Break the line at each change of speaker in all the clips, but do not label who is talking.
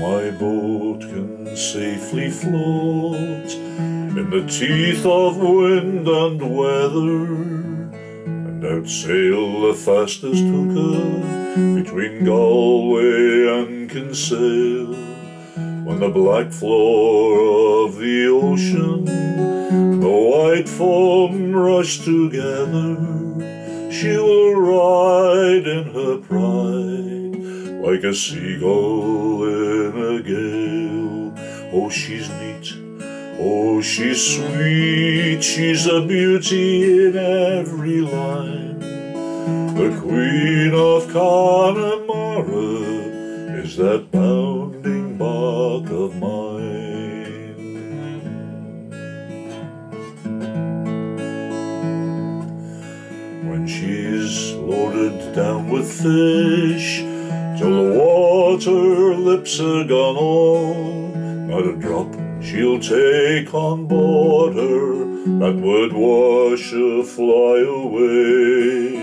My boat can safely float in the teeth of wind and weather, and outsail the fastest hooker between Galway and Kinsale. When the black floor of the ocean, and the white foam rush together, she will ride in her pride like a seagull in a gale. Oh, she's neat, oh, she's sweet, she's a beauty in every line. The Queen of Connemara is that bounding bark of mine. When she's loaded down with fish, water lips are gone all, not a drop she'll take on board her that would wash a fly away.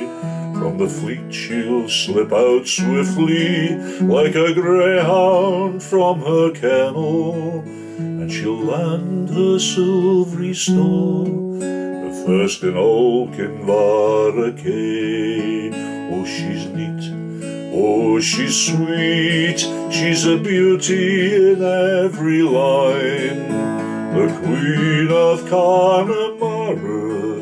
From the fleet she'll slip out swiftly like a greyhound from her kennel, and she'll land her silvery store, the first in old Kinvara Quay. Oh, she's neat, oh, she's sweet, she's a beauty in every line. The Queen of Connemara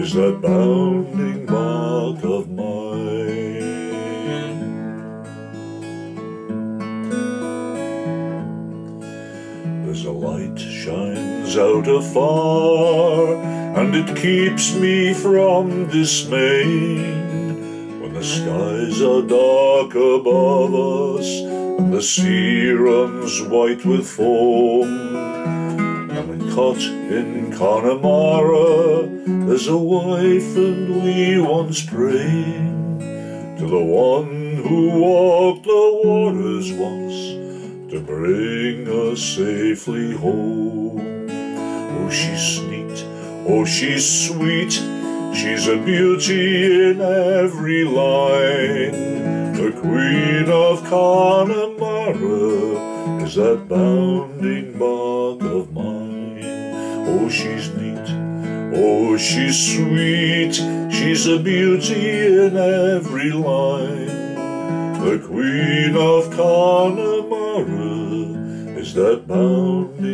is that bounding mark of mine. There's a light shines out afar, and it keeps me from dismaying. Skies are dark above us, and the sea runs white with foam, cot in Connemara, there's a wife and we once praying to the one who walked the waters once to bring us safely home. Oh, she's neat, oh, she's sweet, she's a beauty in every line. The Queen of Connemara is that bounding bark of mine. Oh, she's neat. Oh, she's sweet. She's a beauty in every line. The Queen of Connemara is that bounding